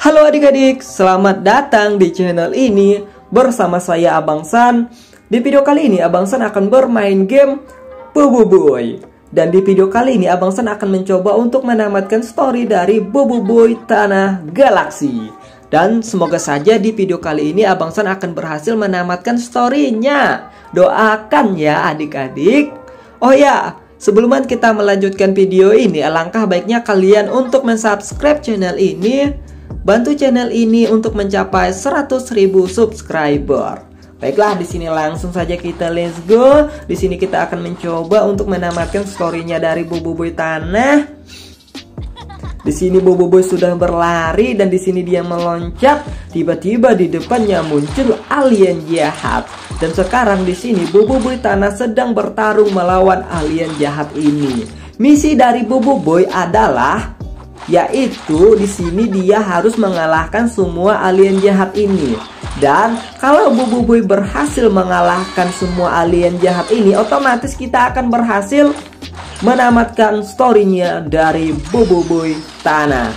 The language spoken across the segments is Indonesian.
Halo adik-adik, selamat datang di channel ini bersama saya Abang San. Di video kali ini Abang San akan bermain game Bobo Boy. Dan di video kali ini Abang San akan mencoba untuk menamatkan story dari Bobo Boy Tanah Galaksi. Dan semoga saja di video kali ini Abang San akan berhasil menamatkan storynya. Doakan ya adik-adik. Oh ya, sebelum kita melanjutkan video ini, alangkah baiknya kalian untuk mensubscribe channel ini Bantu channel ini untuk mencapai 100.000 subscriber. Baiklah, di sini langsung saja kita let's go. Di sini kita akan mencoba untuk menamatkan storynya dari Bobo Boy Tanah. Di sini Bobo Boy sudah berlari dan di sini dia meloncat. Tiba-tiba di depannya muncul alien jahat. Dan sekarang di sini Bobo Boy Tanah sedang bertarung melawan alien jahat ini. Misi dari Bobo Boy adalah yaitu di sini dia harus mengalahkan semua alien jahat ini. Dan kalau Bubu Boy berhasil mengalahkan semua alien jahat ini, otomatis kita akan berhasil menamatkan storynya dari Bubu Boy Tanah.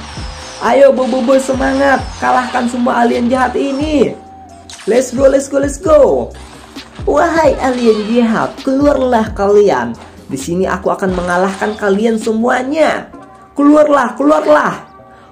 Ayo Bubu Boy semangat, kalahkan semua alien jahat ini. Let's go, let's go, let's go. Wahai alien jahat, keluarlah kalian. Di sini aku akan mengalahkan kalian semuanya. Keluarlah, keluarlah.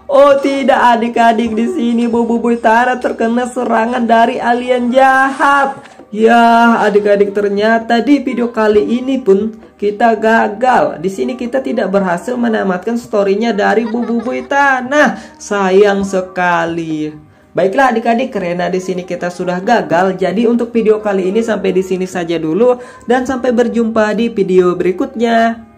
Oh tidak adik-adik di sini Bobo Boy Tara terkena serangan dari alien jahat. Ya adik-adik ternyata di video kali ini pun kita gagal. Di sini kita tidak berhasil menamatkan storynya dari Bobo Boy Tanah. Sayang sekali. Baiklah adik-adik karena di sini kita sudah gagal. Jadi untuk video kali ini sampai di sini saja dulu dan sampai berjumpa di video berikutnya.